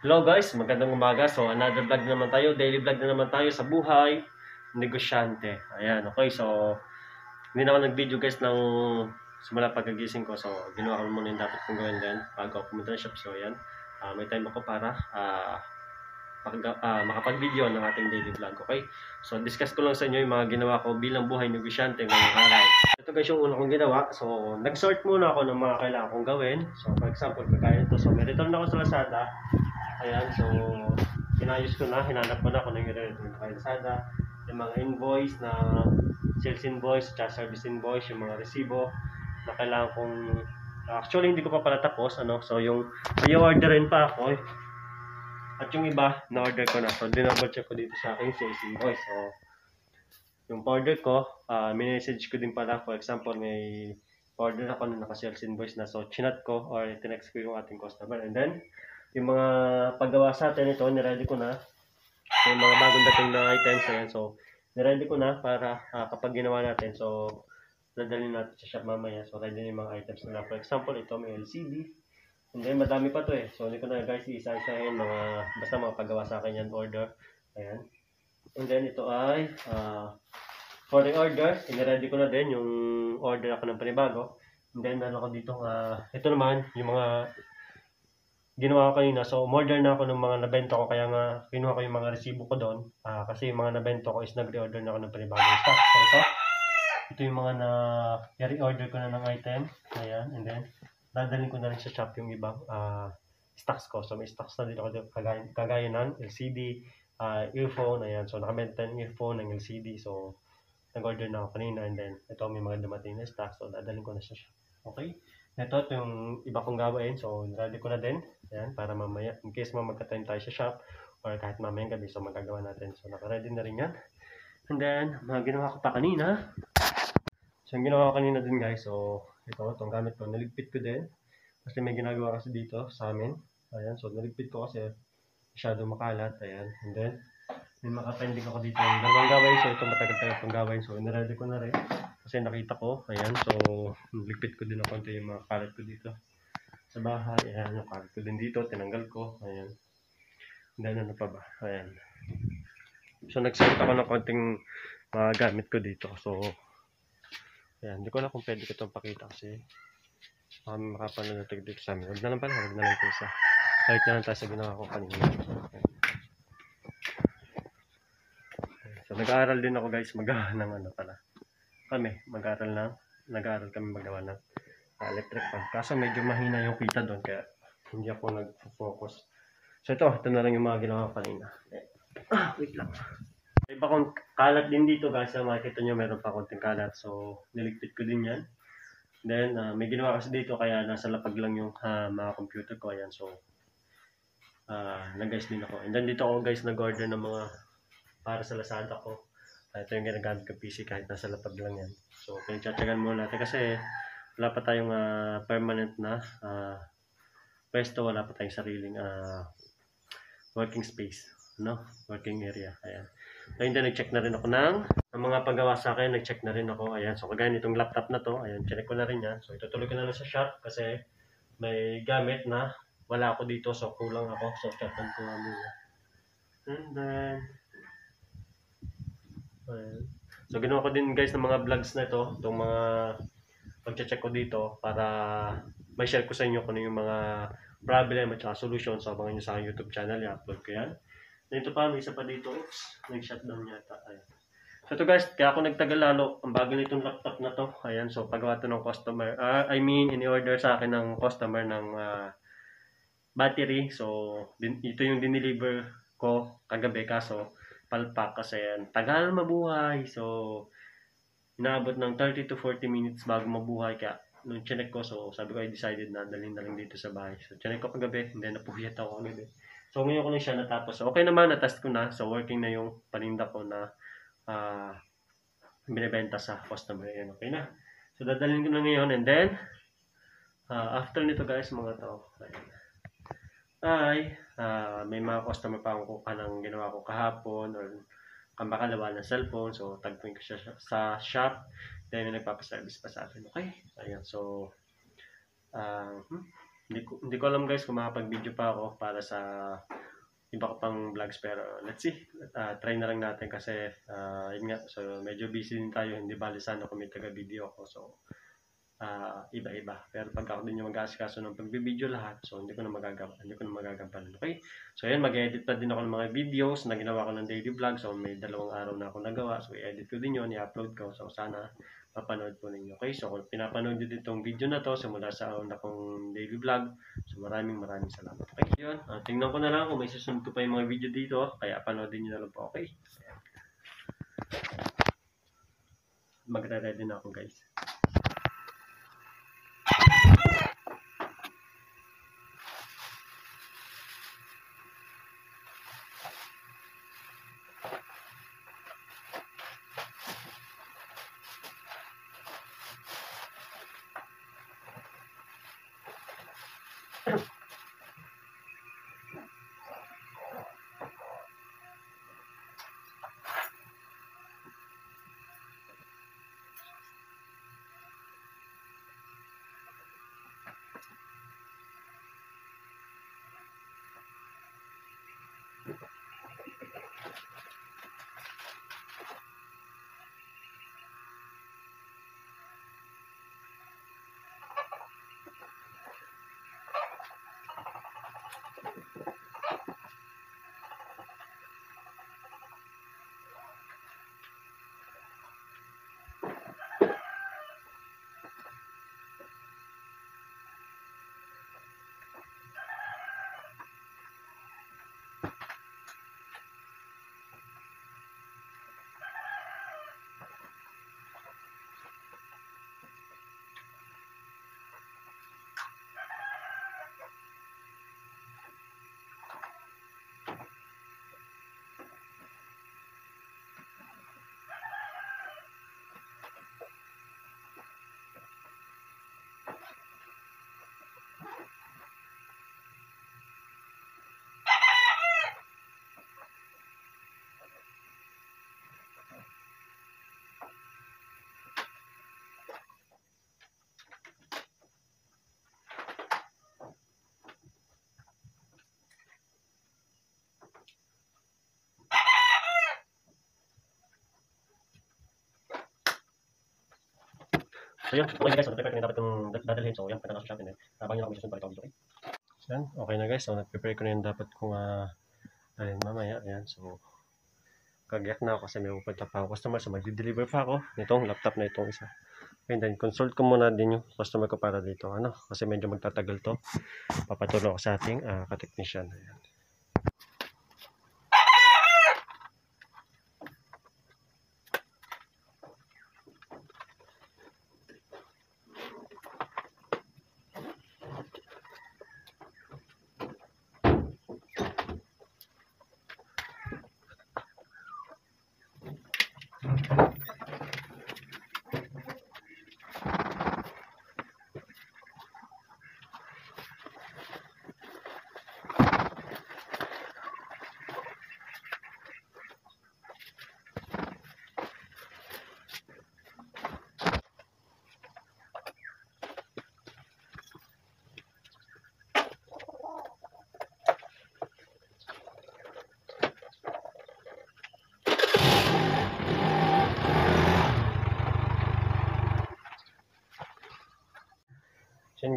Hello guys, magandang umaga. So another vlog na naman tayo, daily vlog na naman tayo sa buhay negosyante. Ayan, okay. So hindi na ako nag-video guys ng simula pagkagising ko. So ginawa ko muna yung dapat kong gawin din bago ako pumunta ng shop. So ayan, Ah, may time ako para ah, makag- ah, makapag-video ng ating daily vlog. Okay? So discuss ko lang sa inyo yung mga ginawa ko bilang buhay negosyante ngayong araw. Ito guys yung una kong ginawa. So nag-sort muna ako ng mga kailangan kong gawin. So for example, kagaya ito. So may return ako sa Lazada. Ayan, so inayos ko na, hinanap ko na kung ano yung i-return. Yung mga invoice na sales invoice, at service invoice, yung mga resibo na kailangan kong actually hindi ko pa pala tapos ano? So yung may orderin pa ako. At yung iba na order ko na. So dinouble check ko dito sa aking sales invoice. So yung order ko uh, message ko din pala. For example may order ako na naka sales invoice na. So chinat ko or tinext ko yung ating customer. And then yung mga paggawa sa atin ito niready ko na. Yung mga bagong dating na items ayan so niready ko na para ah, kapag ginawa natin so dadalhin natin sa shop mamaya. So ready na yung mga items nila for example ito may LCD and then madami pa to eh. So hindi ko na guys isa-isahin mga basta mga paggawa sa akin yan order. Ayan. And then ito ay ah, for the order iniready ko na din yung order ako ng panibago. And then meron ako dito ah, ito naman yung mga ginawa ko kanina. So, umorder na ako ng mga nabenta ko. Kaya nga, kinuha ko yung mga resibo ko doon. Ah, kasi yung mga nabenta ko is nag-reorder na ako ng panibagong stock. So, ito. Ito yung mga na i-reorder ko na ng item. Ayan. And then, dadalhin ko na rin sa shop yung ibang ah, stocks ko. So, may stocks na dito ako kagaya, kagaya ng LCD, ah, earphone. Ayan. So, nakabenta ng earphone, ng LCD. So, nag-order na ako kanina. And then, ito may mga dumating na stocks. So, dadalhin ko na sa shop. Okay? Ito, ito yung iba kong gawain. So, ready ko na din. Ayan, para mamaya, in case mo magka-time tayo sa shop, or kahit mamayang gabi, so magagawa natin. So, naka-ready na rin yan. And then, mga ginawa ko pa kanina. So, yung ginawa ko kanina din guys, so, ito, itong gamit ko, naligpit ko din. Kasi may ginagawa kasi dito sa amin. Ayan, so, naligpit ko kasi masyado makalat. Ayan, and then, may maka-pending ako dito. Dalawang gawain, so, ito matagal tayo itong gawain. So, niready ko na rin. Kasi nakita ko, ayan, so, naligpit ko din ng konti yung mga kalat ko dito sa bahay. Ayan, yung kalat ko din dito. Tinanggal ko. Ayan. Then, ano pa ba? Ayan. So, nagsuot ako ng konting mga gamit ko dito. So, ayan. Hindi ko na kung pwede ko itong pakita kasi baka may makapanood na dito sa amin. Huwag na lang pala. Huwag na lang ito isa. Balik na lang tayo sa ginawa ko kanina. Ayan. So, nag-aaral din ako guys magawa ng ano pala. Kami, mag-aaral ng, nag-aaral kami magawa ng uh, electric fan. Kaso medyo mahina yung kita doon kaya hindi ako nag-focus. So ito, ito na lang yung mga ginawa kanina. Ah, wait lang. May iba kong kalat din dito guys. Sa makikita nyo meron pa konting kalat. So, niligpit ko din yan. Then, ah, may ginawa kasi dito kaya nasa lapag lang yung ah, mga computer ko. Ayan, so, ah nag-guys din ako. And then dito ako guys nag-order ng mga para sa Lazada ko. Ito yung ginagamit ko PC kahit nasa lapag lang yan. So, pinagtsatsagan muna natin kasi wala pa tayong ah, permanent na ah, pwesto, wala pa tayong sariling ah, working space, no? Working area. Ayan. So, hindi nag-check na rin ako ng ang mga paggawa sa akin, nag-check na rin ako. Ayan, so kagaya nitong laptop na to, ayan, check ko na rin yan. So, itutuloy ko na lang sa shop kasi may gamit na wala ako dito, so kulang ako. So, checkan ko muna. And then. So, ginawa ko din guys ng mga vlogs na ito, itong mga pag-check ko dito para may share ko sa inyo kung ano yung mga problem at saka solution. So, abangan nyo sa aking YouTube channel. I-upload ko yan. Then, ito pa, may isa pa dito. Oops, nag-shutdown yata. Ayan. So, ito guys, kaya ako nagtagal lalo. Ang bago nitong laptop na to. Ayan, so paggawa to ng customer. ah, I mean, ini-order sa akin ng customer ng ah, battery. So, din, ito yung dineliver ko kagabi. Kaso, palpak kasi yan. Tagal mabuhay. So, inaabot ng 30 to 40 minutes bago mabuhay. Kaya, nung chinek ko, so sabi ko, I decided na dalhin na lang dito sa bahay. So, chinek ko kagabi, then napuyat ako kagabi. So, ngayon ko lang siya natapos. So, okay naman, natest ko na. So, working na yung paninda ko na ah binibenta sa customer. Ayan, okay na. So, dadalhin ko na ngayon, and then, ah, after nito guys, mga tao, ayan. ay, ah, may mga customer pa akong kuha ng ginawa ko kahapon, or kamakalawa ng cellphone. So, tagpuin ko siya sa shop. Then, may nagpapaservice pa sa akin. Okay? Ayan. So, ah, hmm, Hindi ko, hindi ko alam guys kung makapag-video pa ako para sa iba ko pang vlogs pero let's see. Ah, try na lang natin kasi ah, yun nga, so medyo busy din tayo. Hindi bali sana kung may taga-video ako. So ah, iba-iba. Pero pag ako din yung mag-aasikaso ng pagbibideo lahat, so hindi ko na magagawa. Hindi ko na magagampanan. Okay? So ayan, mag-edit pa din ako ng mga videos na ginawa ko ng daily vlog. So may dalawang araw na ako nagawa. So i-edit ko din yun, i-upload ko. So sana mapanood po ninyo. Okay, so kung pinapanood nyo din itong video na to simula sa una kong daily vlog, so maraming maraming salamat. Okay, yun. Uh, tingnan ko na lang kung may susunod ko pa yung mga video dito, kaya panoodin nyo na lang po, okay? Magre-ready na ako guys. So yun, okay guys, so prepare ko na dapat itong dadalhin. So yan, pagka nasa shop din. Habang yun ako may susunod pa ito video, okay? Yan, okay na guys. So nag-prepare ko na yung dapat kong uh, dalhin mamaya. Ayan, so kagayak na ako kasi may pupunta pa ako customer. So mag-deliver pa ako nitong laptop na itong isa. And then consult ko muna din yung customer ko para dito. Ano? Kasi medyo magtatagal to. Papatulong ako sa ating uh, ka-technician. Ayan.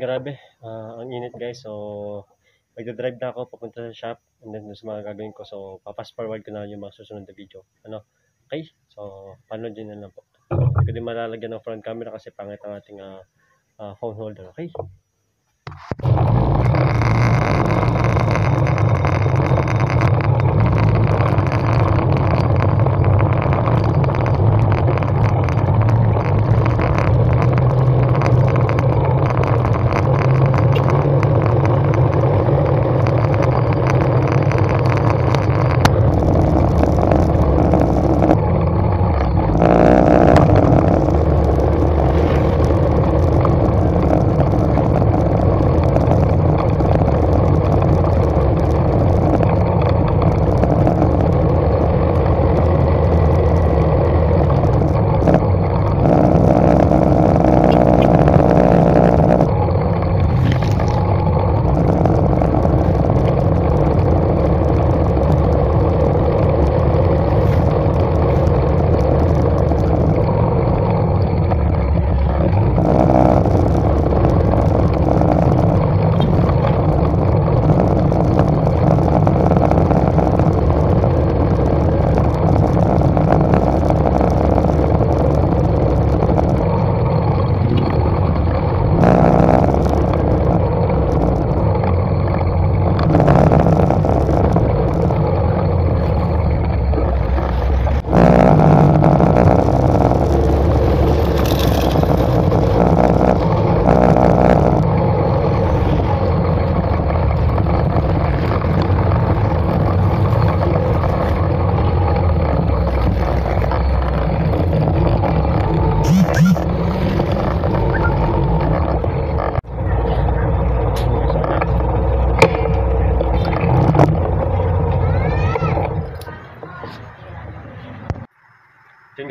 Grabe. Ah, ang init guys. So, magdadrive na ako papunta sa shop. And then sa mga gagawin ko. So, papas forward ko na yung mga susunod na video. Ano? Okay? So, panood yun na lang po. Hindi ko din malalagyan ng front camera kasi pangit ang ating ah, ah, phone holder. Okay?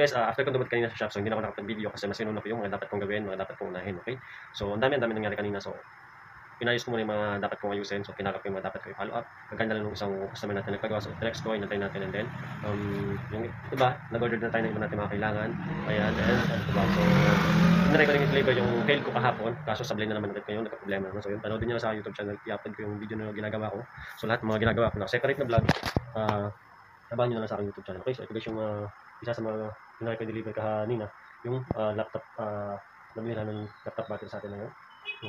Guys, ah, after ko dumot kanina sa shop, so hindi na ako nakapag-video kasi mas inuna ko yung mga dapat kong gawin, mga dapat kong unahin, okay? So ang dami, ang dami nangyari kanina, so pinayos ko muna yung mga dapat kong ayusin, so kinakap yung mga dapat ko i-follow up. Kaganda lang nung isang customer natin nagpagawa, so next ko, inantay natin, and then, um, yung iba, nag-order na tayo ng iba natin mga kailangan, ayan, and, ano ba, so, tinry ko rin i-deliver yung fail ko kahapon, kaso sablay na naman agad ngayon, nagka-problema naman, so yun, panoodin nyo sa YouTube channel, i-upload ko yung video na ginagawa ko, so lahat ng mga ginagawa ko na separate na vlog, ah, abangan nyo na lang sa aking YouTube channel, okay, so ito guys yung uh, isa sa mga tinry ko i-deliver kanina, yung ah, laptop, uh, nabili namin yung laptop battery sa atin na yun,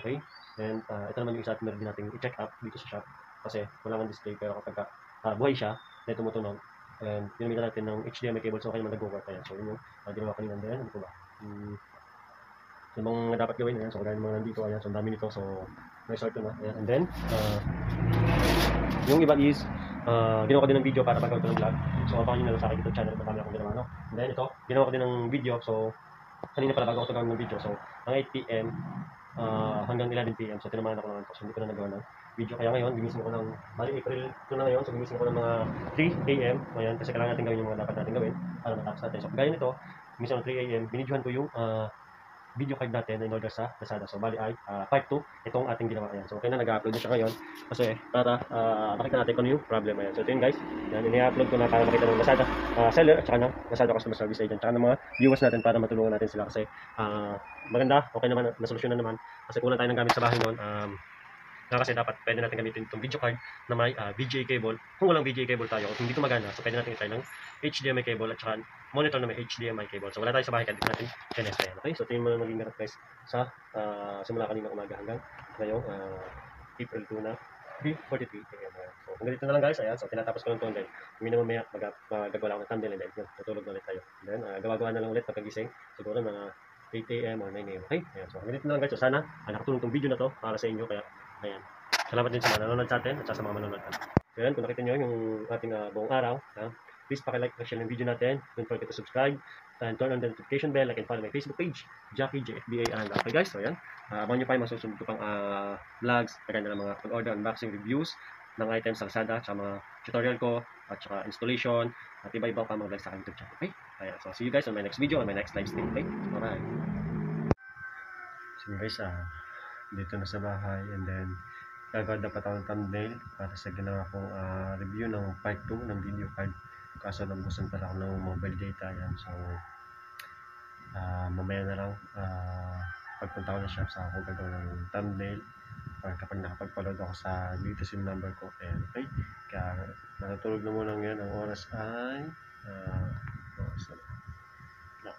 okay, And uh, ito naman yung isa at meron din natin i-check up dito sa shop. Kasi wala mang display pero kapag uh, buhay siya na tumutunog. And ginamitan natin ng HDMI cable so kaya naman nag-work. Kaya so yun yung uh, ginawa kanina. Din ano po ba? Hmm. so yung mga dapat gawin ayan so kagaya ng mga nandito ayan so ang dami nito so may sort na ayan and then uh, yung iba is uh, ginawa ko din ng video para pagkaw ko ng vlog so abangan nyo na lang sa akin dito channel kami akong ginawa no and then ito ginawa ko din ng video so kanina pala bago ako gawin ng video so ang 8pm uh, hanggang 11 p.m. So, tinamahan ako ng antok. So, hindi ko na nagawa ng video. Kaya ngayon, gigising ko ng, bali April 2 na ngayon. So, gigising ko ng mga 3 a.m. Ngayon, kasi kailangan natin gawin yung mga dapat natin gawin para matapos natin. So, gaya nito, gigising ng 3 a.m. Binidyohan ko yung uh, video card natin na in-order sa Lazada. So, bali ay uh, part 2. Itong ating ginawa. Ayan. So, okay na nag-upload na siya ngayon. Kasi, para uh, makita natin kung ano yung problem. Ayan. So, ito yun guys. Yan, ini-upload ko na para makita ng Lazada uh, seller at saka ng Lazada customer service agent. Tsaka ng mga viewers natin para matulungan natin sila. Kasi, uh, maganda. Okay naman. Nasolusyon na naman. Kasi kulang tayo ng gamit sa bahay noon. Um, na kasi dapat pwede natin gamitin itong video card na may uh, VGA cable. Kung walang VGA cable tayo, kung hindi gumagana, so pwede natin itry ng HDMI cable at saka monitor na may HDMI cable. So wala tayo sa bahay, kaya dito natin kinesta yan. Okay, so ito yung mga naging ganap guys sa uh, simula kanina umaga hanggang ngayong uh, April 2 na 3.43 a.m. So kung ganito na lang guys, ayan, so tinatapos ko lang ito and then minimum maya mag magagawa lang ng thumbnail and then yun, natulog na ulit tayo. And then uh, gawa-gawa na lang ulit pagkagising, siguro mga 8 a.m. or 9 a.m. Okay? Ayan, so ganito na lang guys. So sana ah, nakatulong tong video na to para sa inyo. Kaya, ayan. Salamat din sa mga nanonood sa atin at sa mga manonood. So yan, kung nakita nyo yung ating uh, buong araw, ha, please pakilike at share ng video natin. Don't forget to subscribe and turn on the notification bell. Like and follow my Facebook page, Jackie JFBA Aranda. Okay guys, so yan. Uh, abangan nyo pa yung masusunod ko pang uh, vlogs, kagaya ng mga pag-order, unboxing, reviews ng items sa Lazada, sa mga tutorial ko, at saka installation, at iba-iba pa mga vlogs sa aking YouTube channel. Okay? Ayan, so see you guys on my next video, on my next live stream. Okay? Alright. So guys, ah, dito na sa bahay and then gagawa dapat ako thumbnail para sa ginawa kong uh, review ng part 2 ng video card. Kaso nabusan pala ako ng mobile data yan so uh, mamaya na lang uh, pagpunta ko na shop sa ako gagawa ng thumbnail. Or kapag nakapag-follow ako sa dito sim number ko ayan. Okay kaya natutulog na muna ngayon. Ang oras ay uh, oras na no.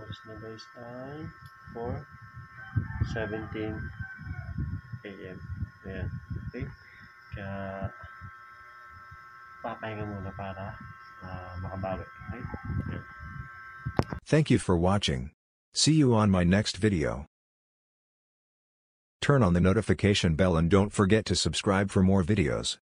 oras na guys ay 4 17 a.m. Ayan. Okay? Kaya, muna para uh. Okay? Ayan. Thank you for watching. See you on my next video. Turn on the notification bell and don't forget to subscribe for more videos.